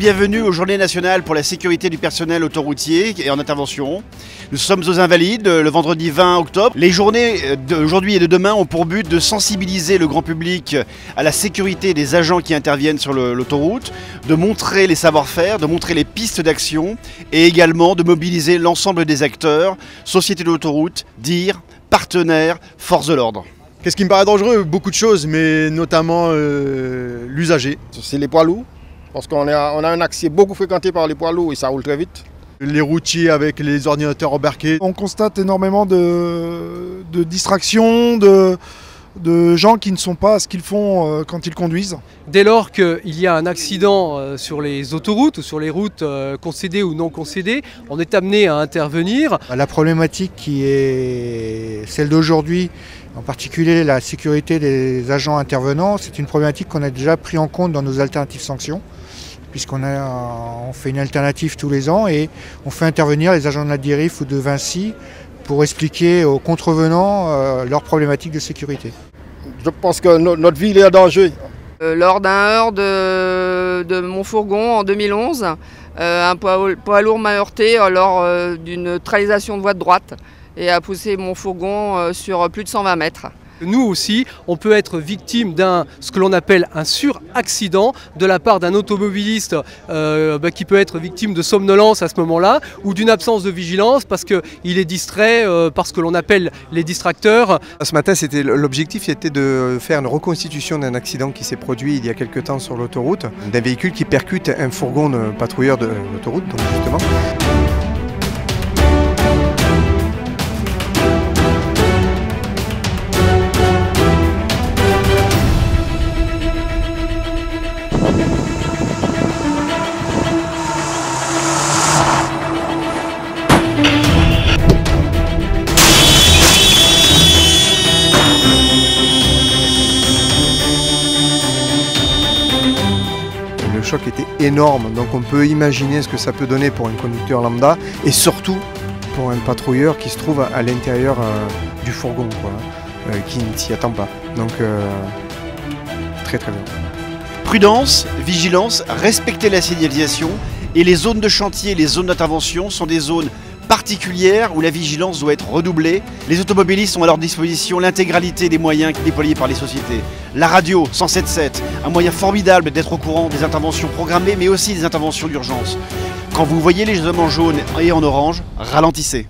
bienvenue aux Journées nationales pour la sécurité du personnel autoroutier et en intervention. Nous sommes aux Invalides le vendredi 20 octobre. Les journées d'aujourd'hui et de demain ont pour but de sensibiliser le grand public à la sécurité des agents qui interviennent sur l'autoroute, de montrer les savoir-faire, de montrer les pistes d'action et également de mobiliser l'ensemble des acteurs, sociétés d'autoroute, DIR, partenaires, forces de l'ordre. Qu'est-ce qui me paraît dangereux? Beaucoup de choses, mais notamment euh, l'usager. C'est les poids lourds parce qu'on a, on a un accès beaucoup fréquenté par les poids lourds et ça roule très vite. Les routiers avec les ordinateurs embarqués. On constate énormément de, distractions, de, de gens qui ne sont pas ce qu'ils font euh, quand ils conduisent. Dès lors qu'il y a un accident euh, sur les autoroutes ou sur les routes euh, concédées ou non concédées, on est amené à intervenir. La problématique qui est celle d'aujourd'hui, en particulier la sécurité des agents intervenants, c'est une problématique qu'on a déjà pris en compte dans nos alternatives sanctions puisqu'on on fait une alternative tous les ans et on fait intervenir les agents de la DIRIF ou de Vinci pour expliquer aux contrevenants euh, leurs problématiques de sécurité. Je pense que notre ville est en danger. Euh, lors d'un heurt de, mon fourgon en 2011, euh, un poids, lourd m'a heurté lors d'une neutralisation de voie de droite et a poussé mon fourgon sur plus de 120 mètres. Nous aussi, on peut être victime d'un ce que l'on appelle un suraccident de la part d'un automobiliste euh, bah, qui peut être victime de somnolence à ce moment-là ou d'une absence de vigilance parce qu'il est distrait euh, par ce que l'on appelle les distracteurs. Ce matin, c'était l'objectif était de faire une reconstitution d'un accident qui s'est produit il y a quelques temps sur l'autoroute, d'un véhicule qui percute un fourgon de patrouilleur de l'autoroute, donc justement. Était énorme, donc on peut imaginer ce que ça peut donner pour un conducteur lambda et surtout pour un patrouilleur qui se trouve à l'intérieur euh, du fourgon, euh, qui ne s'y attend pas. Donc euh, très très bien. Prudence, vigilance, respecter la signalisation et les zones de chantier, les zones d'intervention sont des zones particulière où la vigilance doit être redoublée. Les automobilistes ont à leur disposition l'intégralité des moyens déployés par les sociétés. La radio 107.7, un moyen formidable d'être au courant des interventions programmées mais aussi des interventions d'urgence. Quand vous voyez les hommes en jaune et en orange, ralentissez.